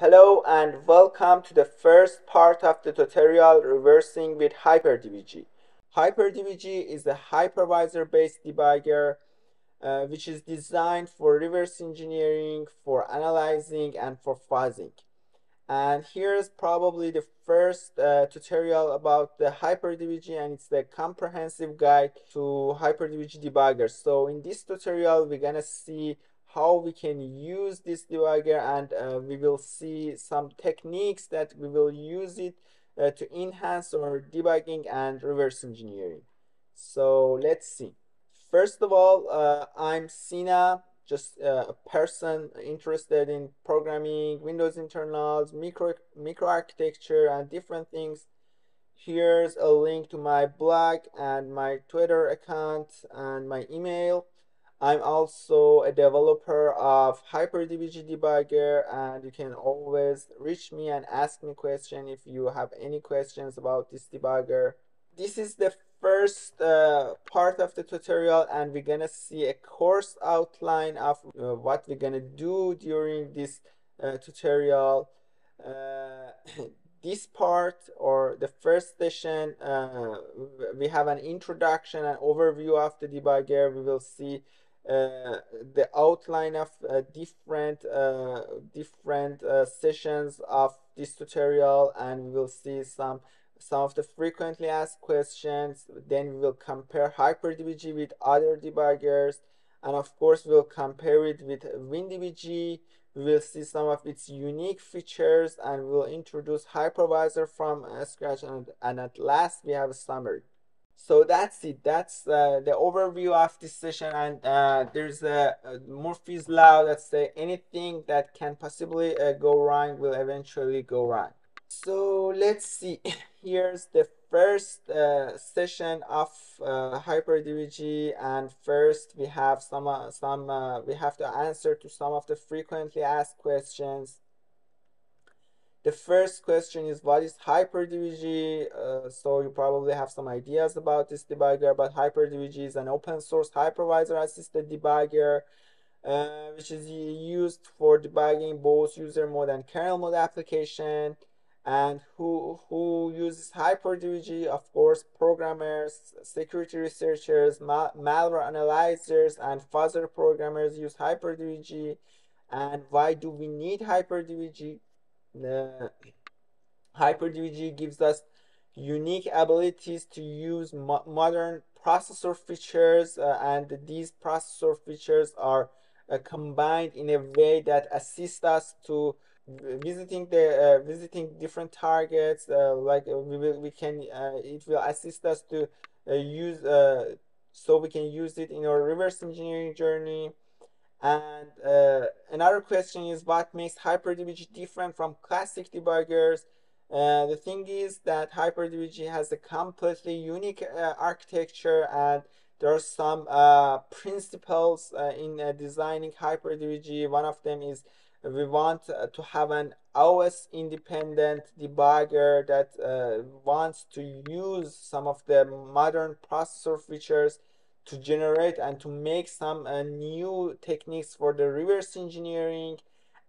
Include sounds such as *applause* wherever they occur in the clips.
Hello and welcome to the first part of the tutorial reversing with HyperDBG. HyperDBG is a hypervisor-based debugger uh, which is designed for reverse engineering, for analyzing, and for fuzzing. And here's probably the first uh, tutorial about the HyperDBG and it's the comprehensive guide to HyperDBG debugger. So in this tutorial, we're gonna see how we can use this debugger and uh, we will see some techniques that we will use it uh, to enhance our debugging and reverse engineering. So let's see. First of all, uh, I'm Sina, just uh, a person interested in programming, Windows internals, micro microarchitecture, and different things. Here's a link to my blog and my Twitter account and my email. I'm also a developer of HyperDBG debugger and you can always reach me and ask me question if you have any questions about this debugger. This is the first uh, part of the tutorial and we're gonna see a course outline of uh, what we're gonna do during this uh, tutorial. Uh, *laughs* this part or the first session uh, we have an introduction and overview of the debugger. We will see the outline of uh, different uh, different sessions of this tutorial and we will see some some of the frequently asked questions. Then we will compare hyperdbg with other debuggers and of course we'll compare it with WinDBG we will see some of its unique features and we'll introduce hypervisor from scratch and, and at last we have a summary so that's it. That's uh, the overview of this session and uh, there's a, a Murphy's law that say anything that can possibly uh, go wrong will eventually go wrong. So let's see. *laughs* Here's the first uh, session of uh, HyperDBG and first we have some uh, some we have to answer to some of the frequently asked questions the first question is what is HyperDBG? Uh, so you probably have some ideas about this debugger, but HyperDBG is an open source hypervisor assisted debugger uh, which is used for debugging both user mode and kernel mode application. And who, who uses HyperDBG? Of course, programmers, security researchers, mal malware analyzers, and fuzzer programmers use HyperDBG. And why do we need HyperDBG? The HyperDBG gives us unique abilities to use mo modern processor features uh, and these processor features are uh, combined in a way that assist us to visiting the uh, visiting different targets uh, like uh, we will we can uh, it will assist us to use so we can use it in our reverse engineering journey and uh, another question is what makes HyperDBG different from classic debuggers? Uh, the thing is that HyperDBG has a completely unique uh, architecture and there are some uh, principles uh, in uh, designing HyperDBG. One of them is we want to have an OS independent debugger that wants to use some of the modern processor features to generate and to make some uh, new techniques for the reverse engineering.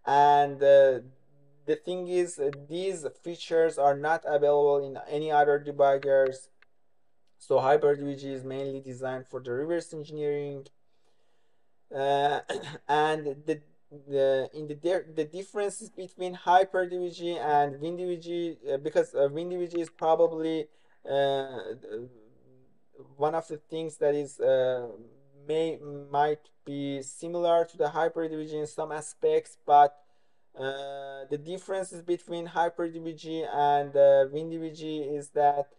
And uh, the thing is uh, these features are not available in any other debuggers. So HyperDBG is mainly designed for the reverse engineering. Uh, *clears throat* and the the in the the differences between HyperDBG and WinDBG uh, because uh, WinDBG is probably one of the things that is uh, may might be similar to the HyperDBG in some aspects, but uh, the differences between HyperDBG and uh, WinDBG is that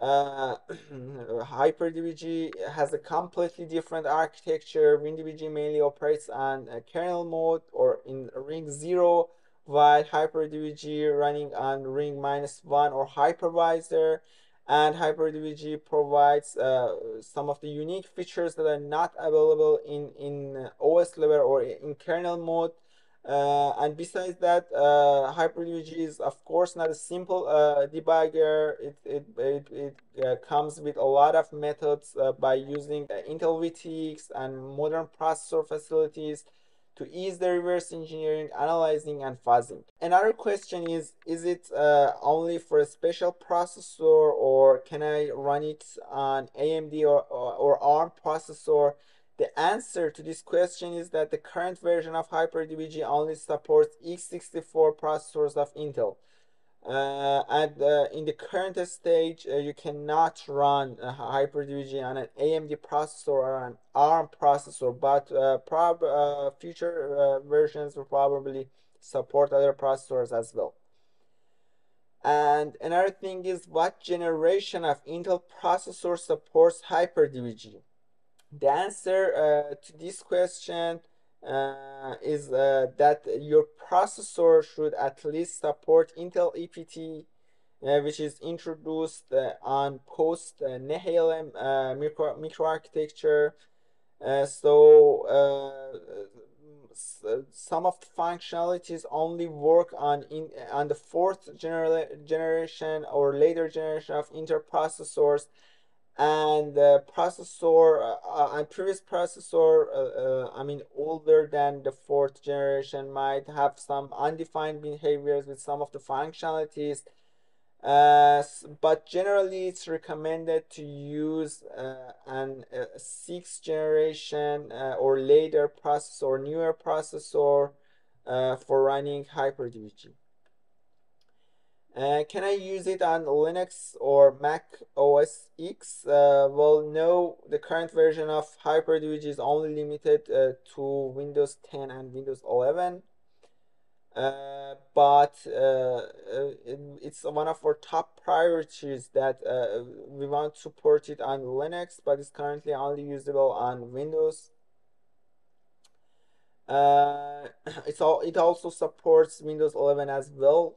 uh, *clears throat* HyperDBG has a completely different architecture. WinDBG mainly operates on kernel mode or in ring 0, while HyperDBG running on ring minus 1 or hypervisor and HyperDBG provides uh, some of the unique features that are not available in, in OS level or in kernel mode. Uh, and besides that, uh, HyperDBG is of course not a simple uh, debugger. It, it, it, it uh, comes with a lot of methods uh, by using Intel VTX and modern processor facilities to ease the reverse engineering, analyzing, and fuzzing. Another question is, is it uh, only for a special processor or can I run it on AMD or, or, or ARM processor? The answer to this question is that the current version of HyperDBG only supports x64 processors of Intel. Uh, uh, in the current stage, uh, you cannot run HyperDBG on an AMD processor or an ARM processor, but uh, prob uh, future uh, versions will probably support other processors as well. And another thing is what generation of Intel processor supports HyperDBG? The answer uh, to this question is uh, that your processor should at least support Intel EPT, uh, which is introduced uh, on post uh, Nehalem uh, micro microarchitecture. so some of the functionalities only work on in on the fourth genera generation or later generation of Intel processors and the processor uh, and previous processor uh, uh, i mean older than the fourth generation might have some undefined behaviors with some of the functionalities uh, but generally it's recommended to use uh, an uh, sixth generation or later processor newer processor for running hyper-DBG. Uh, can I use it on Linux or Mac OS X? Uh, well, no, the current version of HyperDBG is only limited uh, to Windows 10 and Windows 11. Uh, but uh, uh, it, it's one of our top priorities that we want to port it on Linux, but it's currently only usable on Windows. *clears throat* it's all, it also supports Windows 11 as well.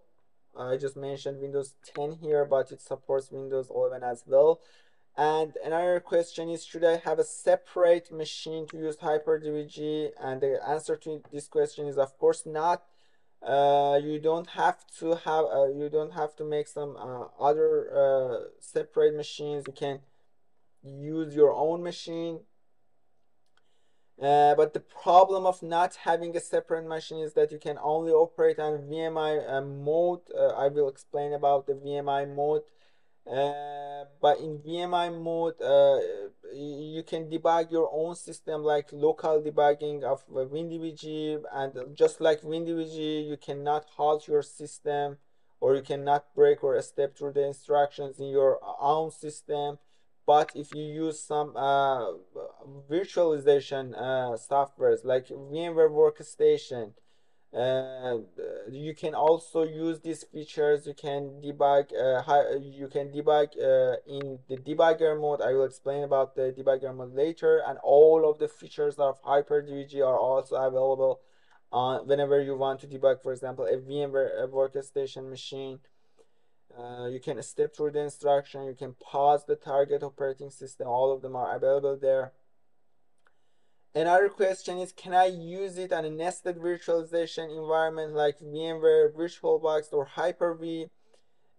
I just mentioned Windows 10 here, but it supports Windows 11 as well. And another question is, should I have a separate machine to use HyperDBG? And the answer to this question is, of course, not. Uh, you don't have to have, uh, you don't have to make some uh, other uh, separate machines. You can use your own machine uh, but the problem of not having a separate machine is that you can only operate on VMI uh, mode. Uh, I will explain about the VMI mode. Uh, but in VMI mode, uh, you can debug your own system like local debugging of WinDBG. And just like WinDBG, you cannot halt your system or you cannot break or step through the instructions in your own system but if you use some uh, virtualization uh, softwares like VMware Workstation, uh, you can also use these features. You can debug. Uh, you can debug uh, in the debugger mode. I will explain about the debugger mode later. And all of the features of HyperDBG are also available on whenever you want to debug, for example, a VMware Workstation machine. Uh, you can step through the instruction you can pause the target operating system all of them are available there another question is can i use it on a nested virtualization environment like vmware virtualbox or hyper-v?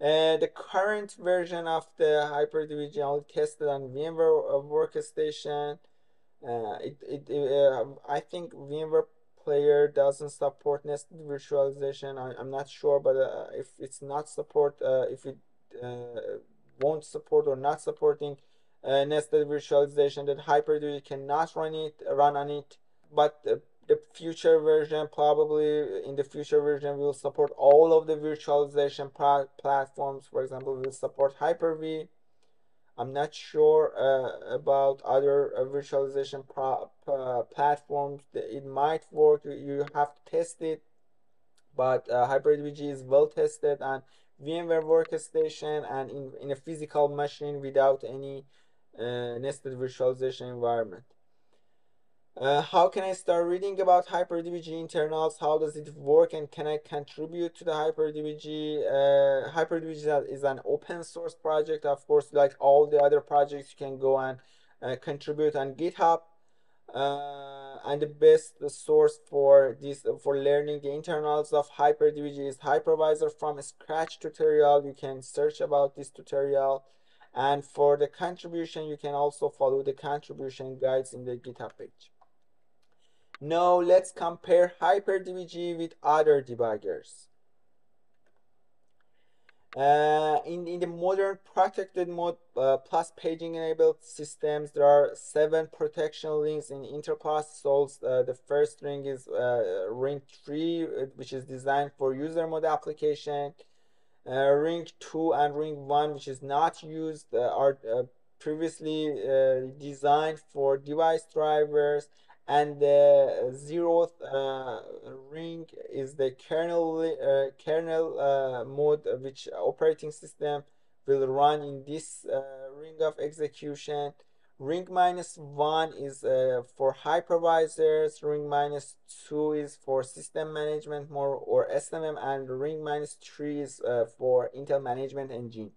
Uh, the current version of the hyper-v only tested on vmware uh, workstation. Uh, it, it, it uh, i think vmware player doesn't support nested virtualization. I, am not sure but uh, if it's not support uh, if it uh, won't support or not supporting uh, nested virtualization that Hyper-V cannot run it run on it but the, the future version probably in the future version will support all of the virtualization platforms for example will support hyper-v I'm not sure uh, about other uh, virtualization uh, platforms. It might work. You have to test it, but uh, HyperDBG is well tested on VMware Workstation and in, in a physical machine without any uh, nested virtualization environment. Uh, how can I start reading about HyperDBG internals? How does it work and can I contribute to the HyperDBG? Uh, HyperDBG is an open source project. Of course, like all the other projects, you can go and uh, contribute on GitHub. Uh, and the best source for this for learning the internals of HyperDBG is Hypervisor from scratch tutorial. You can search about this tutorial. And for the contribution, you can also follow the contribution guides in the GitHub page. Now let's compare HyperDBG with other debuggers. Uh, in, in the modern protected mode uh, plus paging enabled systems, there are seven protection rings in interclass souls. Uh, the first ring is uh, ring 3, uh, which is designed for user mode application. Uh, ring 2 and ring 1, which is not used, are previously designed for device drivers. And the zeroth uh, ring is the kernel uh, kernel uh, mode which operating system will run in this uh, ring of execution ring minus one is uh, for hypervisors ring minus two is for system management mode or smm and ring minus three is uh, for intel management engine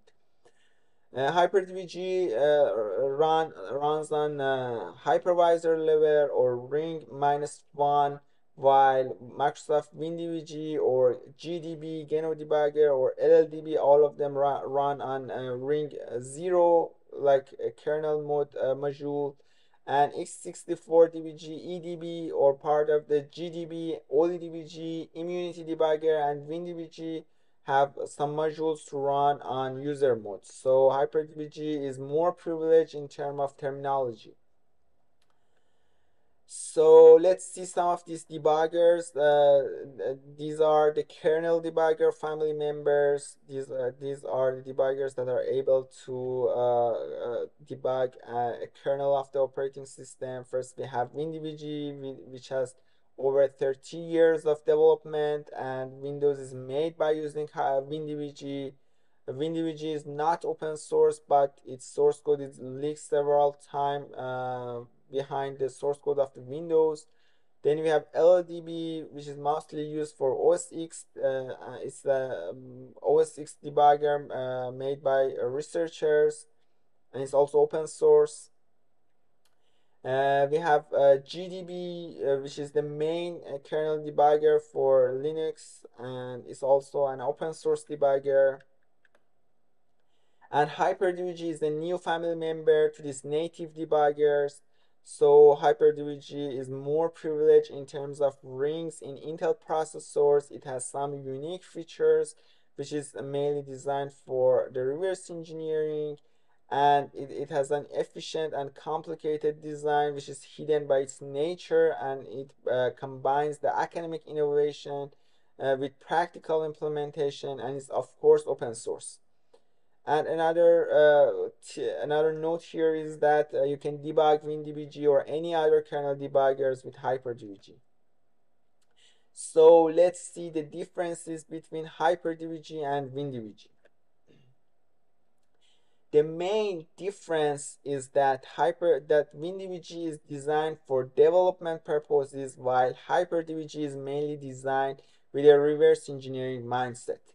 uh, HyperDBG uh, run, runs on uh, hypervisor level or ring minus one, while Microsoft WinDBG or GDB, GNU Debugger or LLDB, all of them run, on uh, ring zero, like a kernel mode uh, module, and x64DBG, EDB, or part of the GDB, OllyDBG, Immunity Debugger, and WinDBG have some modules to run on user mode. So HyperDBG is more privileged in terms of terminology. So let's see some of these debuggers. Uh, these are the kernel debugger family members. These uh, these are the debuggers that are able to uh, uh debug a kernel of the operating system. First, we have WinDBG, which has over 30 years of development and Windows is made by using WinDBG. WinDBG is not open source but its source code is leaked several times uh, behind the source code of the Windows. Then we have LLDB which is mostly used for OS X. Uh, uh, it's the um, OS X debugger uh, made by researchers and it's also open source. Uh, we have uh, GDB, uh, which is the main uh, kernel debugger for Linux, and it's also an open source debugger. And HyperDBG is the new family member to these native debuggers. So HyperDBG is more privileged in terms of rings in Intel processors. It has some unique features, which is mainly designed for the reverse engineering and it, it has an efficient and complicated design which is hidden by its nature and it uh, combines the academic innovation uh, with practical implementation and is of course open source and another uh, another note here is that uh, you can debug WinDBG or any other kernel debuggers with HyperDBG. So let's see the differences between HyperDBG and WinDBG. The main difference is that hyper that WinDBG is designed for development purposes while HyperDBG is mainly designed with a reverse engineering mindset.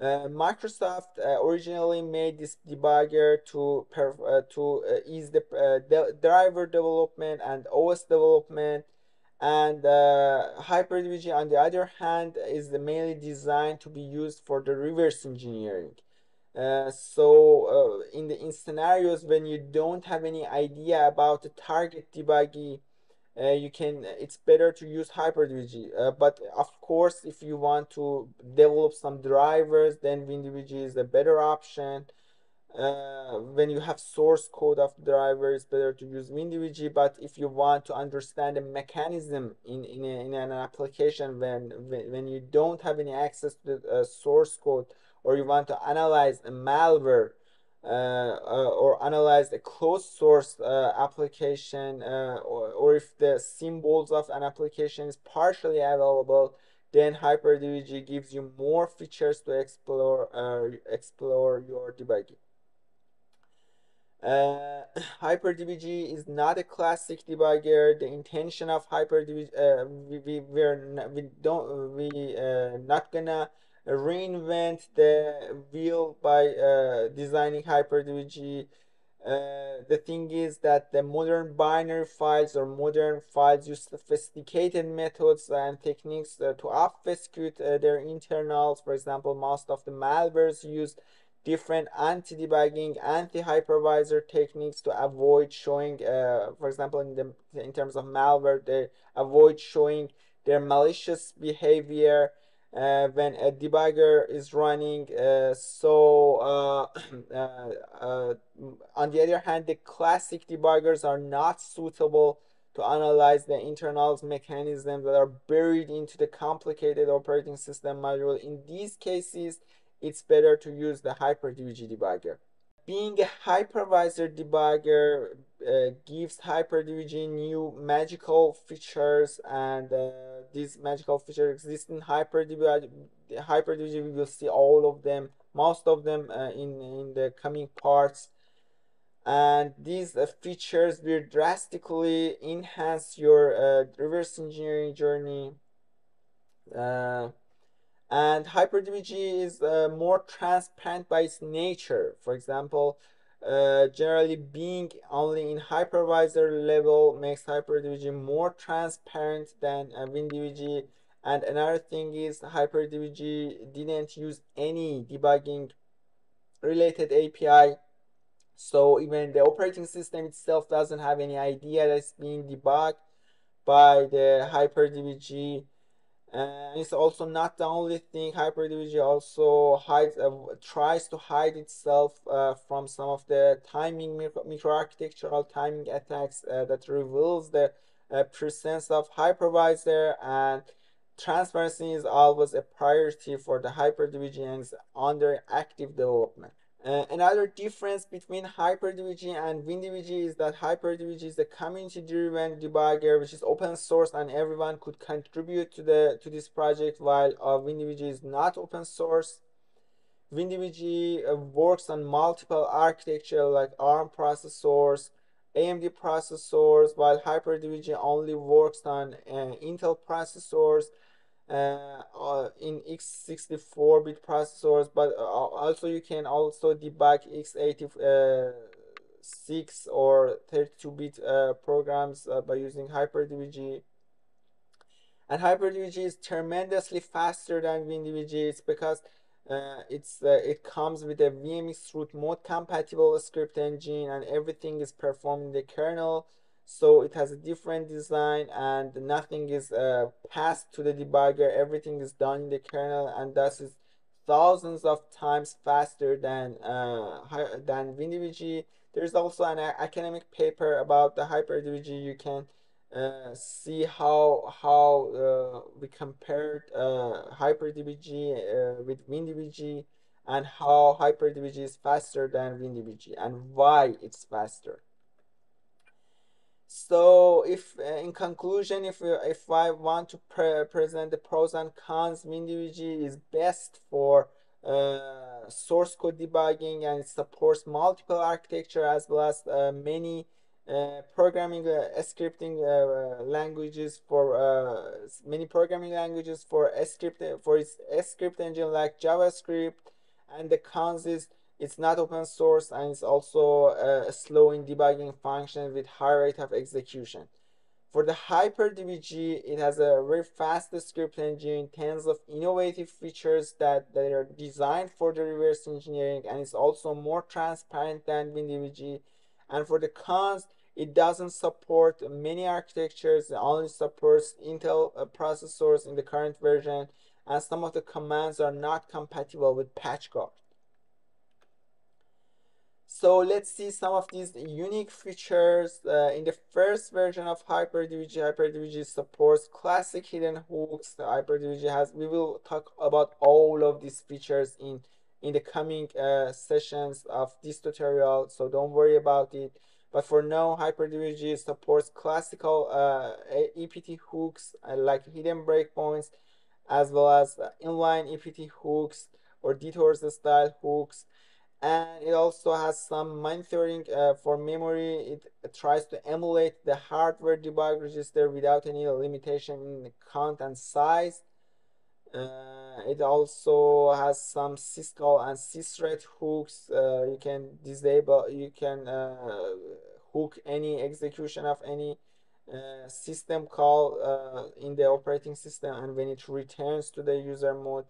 Uh, Microsoft uh, originally made this debugger to uh, to uh, ease the uh, de driver development and OS development, and HyperDBG on the other hand is mainly designed to be used for the reverse engineering. So in the in scenarios when you don't have any idea about the target debugging uh, you can it's better to use HyperDBG uh, but of course if you want to develop some drivers then WinDBG is a better option. Uh, when you have source code of driver it's better to use WinDBG but if you want to understand the mechanism in, in, a, in an application when, when, when you don't have any access to the source code or you want to analyze a malware uh, uh, or analyze a closed source uh, application uh, or, or if the symbols of an application is partially available then HyperDBG gives you more features to explore uh, explore your debugging. Uh, *clears throat* HyperDBG is not a classic debugger. The intention of HyperDBG, uh, we, we, we're we don't, we uh, not gonna reinvent the wheel by uh, designing HyperDBG. Uh, the thing is that the modern binary files or modern files use sophisticated methods and techniques uh, to obfuscate uh, their internals. For example, most of the malwares use different anti-debugging, anti-hypervisor techniques to avoid showing, uh, for example, in the in terms of malware, they avoid showing their malicious behavior uh, when a debugger is running. Uh, so uh, *clears throat* uh, uh, on the other hand, the classic debuggers are not suitable to analyze the internal mechanisms that are buried into the complicated operating system module. In these cases, it's better to use the HyperDBG debugger. Being a hypervisor debugger uh, gives HyperDBG new magical features and uh, these magical features exist in HyperDBG. HyperDBG, we will see all of them, most of them uh, in, in the coming parts. And these uh, features will drastically enhance your uh, reverse engineering journey. Uh, and HyperDBG is uh, more transparent by its nature. For example, uh, generally being only in hypervisor level makes HyperDBG more transparent than uh, WinDBG. And another thing is HyperDBG didn't use any debugging related API. So even the operating system itself doesn't have any idea that's being debugged by the HyperDBG and it's also not the only thing HyperDBG also hides uh, tries to hide itself uh, from some of the timing micro microarchitectural timing attacks uh, that reveals the uh, presence of hypervisor and transparency is always a priority for the is under active development uh, another difference between HyperDBG and WinDBG is that HyperDBG is a community-driven debugger which is open source and everyone could contribute to the to this project while uh, WinDBG is not open source. WinDBG uh, works on multiple architecture like ARM processors, AMD processors, while HyperDBG only works on uh, Intel processors uh, uh, in x64-bit processors but uh, also you can also debug x86 or 32-bit programs by using HyperDBG and HyperDBG is tremendously faster than WinDBG it's because uh, it's uh, it comes with a VMX root mode compatible script engine and everything is performed in the kernel so it has a different design and nothing is uh, passed to the debugger. Everything is done in the kernel and thus is thousands of times faster than uh, than WinDBG there's also an academic paper about the HyperDBG you can uh, see how how uh, we compared uh, HyperDBG uh, with WinDBG and how HyperDBG is faster than WinDBG and why it's faster so if uh, in conclusion if uh, if i want to pre present the pros and cons WinDBG is best for uh, source code debugging and supports multiple architecture as well as uh, many uh, programming uh, scripting languages for many programming languages for script for its script engine like javascript. And the cons is it's not open source and it's also uh, slow in debugging function with high rate of execution. For the HyperDBG, it has a very fast script engine, tons of innovative features that, that are designed for the reverse engineering, and it's also more transparent than WinDBG. And for the cons, it doesn't support many architectures, it only supports Intel uh, processors in the current version, and some of the commands are not compatible with PatchGuard. So let's see some of these unique features. Uh, in the first version of HyperDBG, HyperDBG supports classic hidden hooks. The HyperDBG has, we will talk about all of these features in, in the coming uh, sessions of this tutorial, so don't worry about it. But for now, HyperDBG supports classical uh, EPT hooks uh, like hidden breakpoints, as well as uh, inline EPT hooks or detours style hooks and it also has some monitoring uh, for memory. It, tries to emulate the hardware debug register without any limitation in count and size. Uh, it also has some syscall and sysret hooks. Uh, you can disable you can uh, hook any execution of any uh, system call uh, in the operating system. And when it returns to the user mode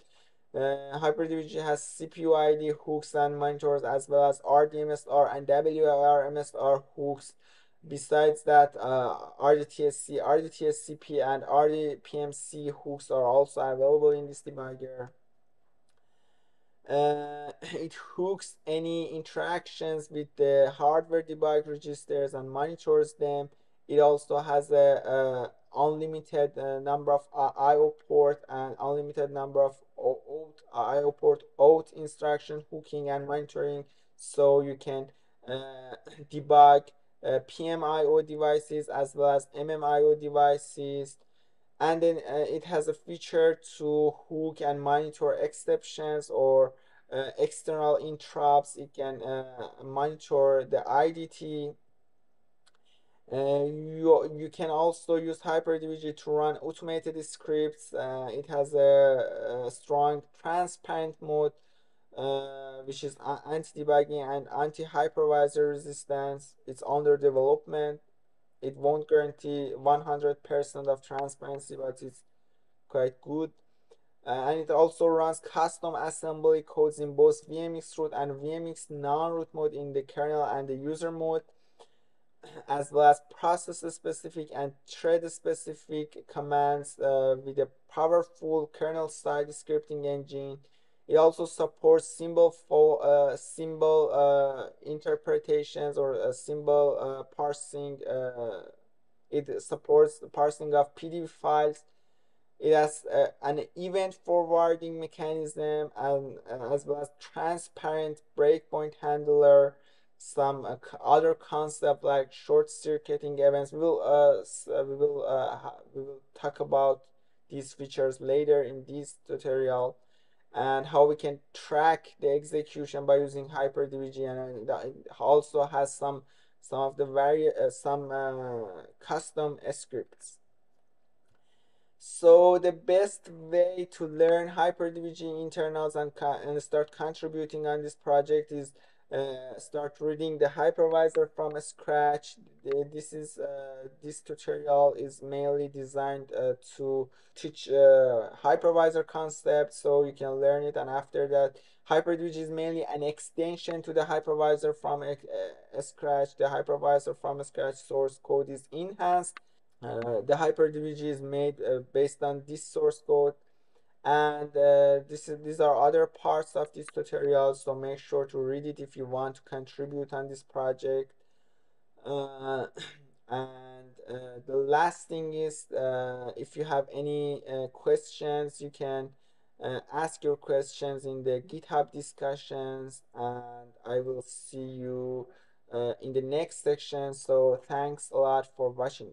Uh, HyperDBG has CPU ID hooks and monitors as well as RDMSR and WRMSR hooks. Besides that, uh, RDTSC, RDTSCP, and RDPMC hooks are also available in this debugger. Uh, *laughs* it hooks any interactions with the hardware debug registers and monitors them. It also has a, a unlimited uh, number of uh, I/O port and unlimited number of out I/O port out instruction hooking and monitoring, so you can uh, *coughs* debug uh, PMIO devices as well as MMIO devices. And then uh, it has a feature to hook and monitor exceptions or uh, external interrupts. It can uh, monitor the IDT you, you can also use HyperDBG to run automated scripts uh, it has a, a, strong transparent mode uh, which is anti-debugging and anti-hypervisor resistance. It's under development. It won't guarantee 100% of transparency but it's quite good. Uh, and it also runs custom assembly codes in both vmx root and vmx non-root mode in the kernel and the user mode as well as process specific and thread specific commands uh, with a powerful kernel side scripting engine it also supports symbol for uh, symbol uh, interpretations or uh, symbol uh, parsing. Uh, it supports the parsing of PDB files. It has an event forwarding mechanism and as well as transparent breakpoint handler. Some other concept like short circuiting events. We will uh, we will uh, we will talk about these features later in this tutorial and how we can track the execution by using HyperDBG and it also has some some of the vari uh, some uh, custom scripts. So the best way to learn HyperDBG internals and, and start contributing on this project is uh, start reading the hypervisor from scratch. This is uh, this tutorial is mainly designed uh, to teach uh, hypervisor concept, so you can learn it. And after that, HyperDBG is mainly an extension to the hypervisor from uh, scratch. The hypervisor from scratch source code is enhanced. The HyperDBG is made based on this source code and uh, this is these are other parts of this tutorial so make sure to read it if you want to contribute on this project. Uh, *clears throat* and uh, the last thing is uh, if you have any uh, questions you can uh, ask your questions in the github discussions and i will see you in the next section. So thanks a lot for watching